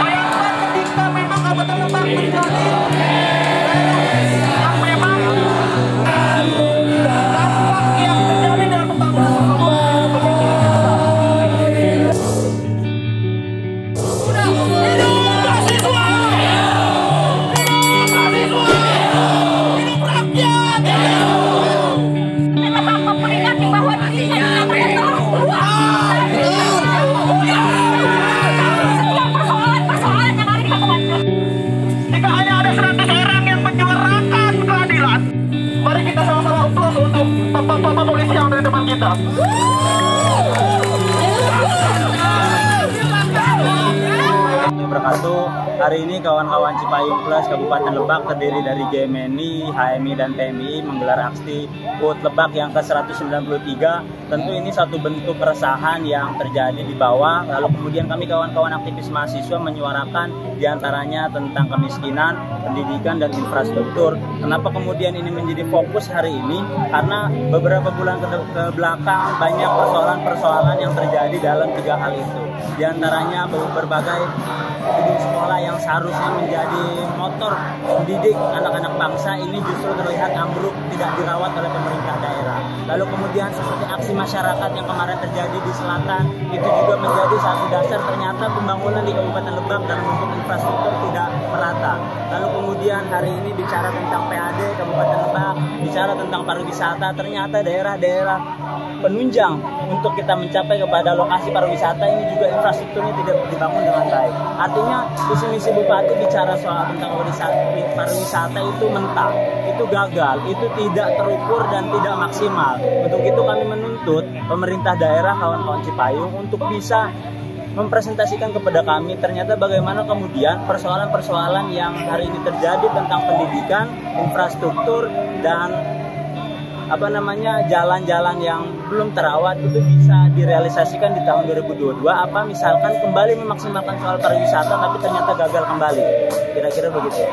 Bayangkan ketika memang Kabupaten Lebak menjadi bapak-bapak polisi yang ada di depan kita. Hari ini kawan-kawan Cipayung Plus Kabupaten Lebak terdiri dari GMNI, HMI dan PMI menggelar aksi HUT Lebak yang ke-193. Tentu ini satu bentuk keresahan yang terjadi di bawah. Lalu kemudian kami kawan-kawan aktivis mahasiswa menyuarakan di antaranya tentang kemiskinan, pendidikan dan infrastruktur. Kenapa kemudian ini menjadi fokus hari ini? Karena beberapa bulan ke, ke belakang banyak persoalan-persoalan yang terjadi dalam tiga hal itu. Di antaranya berbagai gedung sekolah yang seharusnya menjadi motor mendidik anak-anak bangsa ini justru terlihat ambruk tidak dirawat oleh pemerintah daerah. Lalu kemudian seperti aksi masyarakat yang kemarin terjadi di selatan itu juga menjadi satu dasar ternyata pembangunan di Kabupaten Lebak dalam bentuk infrastruktur tidak merata. Lalu kemudian hari ini bicara tentang PAD Kabupaten Lebak, bicara tentang pariwisata, ternyata daerah-daerah penunjang untuk kita mencapai kepada lokasi pariwisata ini juga infrastrukturnya tidak dibangun dengan baik. Artinya visi misi bupati bicara soal tentang pariwisata itu mentah, itu gagal, itu tidak terukur dan tidak maksimal. Untuk itu kami menuntut pemerintah daerah kawan-kawan Cipayung untuk bisa mempresentasikan kepada kami ternyata bagaimana kemudian persoalan-persoalan yang hari ini terjadi tentang pendidikan, infrastruktur dan apa namanya jalan-jalan yang belum terawat itu bisa direalisasikan di tahun 2022 apa misalkan kembali memaksimalkan soal pariwisata tapi ternyata gagal kembali? Kira-kira begitu